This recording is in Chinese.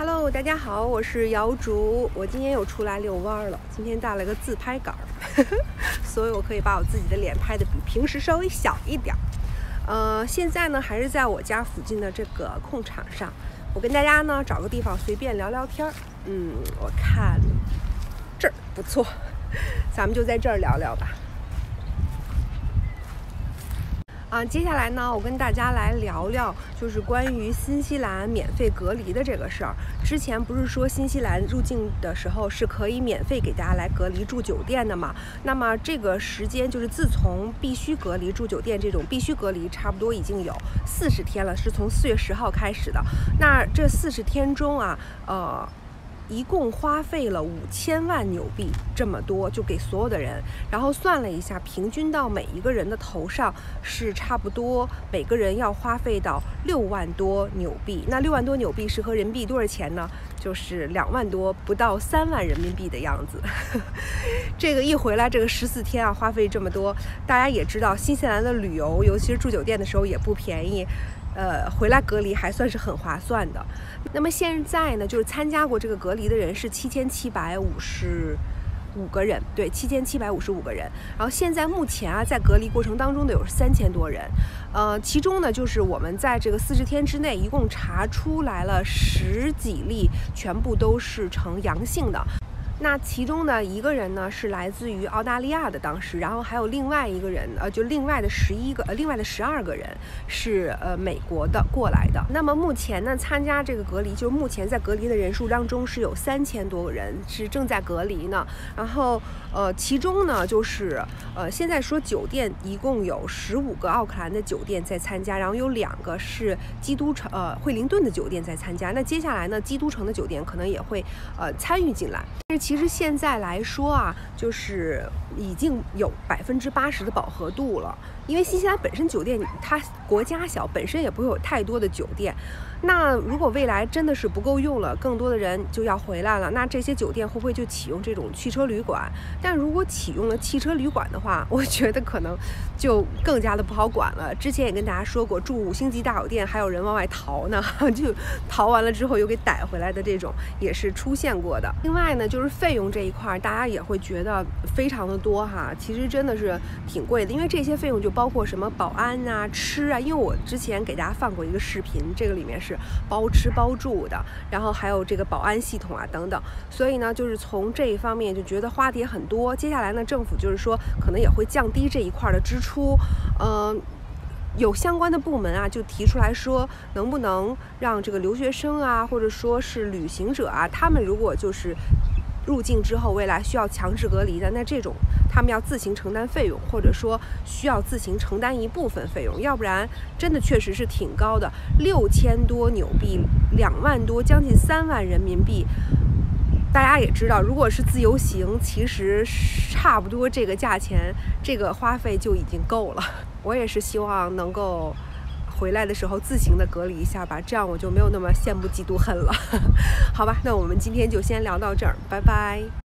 Hello，大家好，我是瑶竹，我今天又出来遛弯了。今天带了个自拍杆儿，所以我可以把我自己的脸拍的比平时稍微小一点。呃，现在呢还是在我家附近的这个空场上，我跟大家呢找个地方随便聊聊天儿。嗯，我看这儿不错，咱们就在这儿聊聊吧。啊，接下来呢，我跟大家来聊聊，就是关于新西兰免费隔离的这个事儿。之前不是说新西兰入境的时候是可以免费给大家来隔离住酒店的嘛？那么这个时间就是自从必须隔离住酒店这种必须隔离，差不多已经有四十天了，是从四月十号开始的。那这四十天中啊，呃。一共花费了五千万纽币，这么多就给所有的人，然后算了一下，平均到每一个人的头上是差不多每个人要花费到六万多纽币。那六万多纽币是合人民币多少钱呢？就是两万多，不到三万人民币的样子。这个一回来，这个十四天啊，花费这么多，大家也知道，新西兰的旅游，尤其是住酒店的时候也不便宜。呃，回来隔离还算是很划算的。那么现在呢，就是参加过这个隔离的人是七千七百五十五个人，对，七千七百五十五个人。然后现在目前啊，在隔离过程当中的有三千多人。呃，其中呢，就是我们在这个四十天之内，一共查出来了十几例，全部都是呈阳性的。那其中呢，一个人呢是来自于澳大利亚的，当时，然后还有另外一个人，呃，就另外的十一个，呃，另外的十二个人是呃美国的过来的。那么目前呢，参加这个隔离，就是目前在隔离的人数当中是有三千多个人是正在隔离呢。然后，呃，其中呢，就是呃，现在说酒店一共有十五个奥克兰的酒店在参加，然后有两个是基督城，呃，惠灵顿的酒店在参加。那接下来呢，基督城的酒店可能也会呃参与进来。但是其实现在来说啊，就是已经有百分之八十的饱和度了。因为新西兰本身酒店它国家小，本身也不会有太多的酒店。那如果未来真的是不够用了，更多的人就要回来了，那这些酒店会不会就启用这种汽车旅馆？但如果启用了汽车旅馆的话，我觉得可能就更加的不好管了。之前也跟大家说过，住五星级大酒店还有人往外逃呢，就逃完了之后又给逮回来的这种也是出现过的。另外呢，就就是费用这一块，大家也会觉得非常的多哈，其实真的是挺贵的，因为这些费用就包。括什么保安啊、吃啊，因为我之前给大家放过一个视频，这个里面是包吃包住的，然后还有这个保安系统啊等等，所以呢，就是从这一方面就觉得花的也很多。接下来呢，政府就是说可能也会降低这一块的支出，嗯，有相关的部门啊就提出来说，能不能让这个留学生啊，或者说是旅行者啊，他们如果就是入境之后未来需要强制隔离的，那这种。他们要自行承担费用，或者说需要自行承担一部分费用，要不然真的确实是挺高的，六千多纽币，两万多，将近三万人民币。大家也知道，如果是自由行，其实差不多这个价钱，这个花费就已经够了。我也是希望能够回来的时候自行的隔离一下吧，这样我就没有那么羡慕嫉妒恨了。好吧，那我们今天就先聊到这儿，拜拜。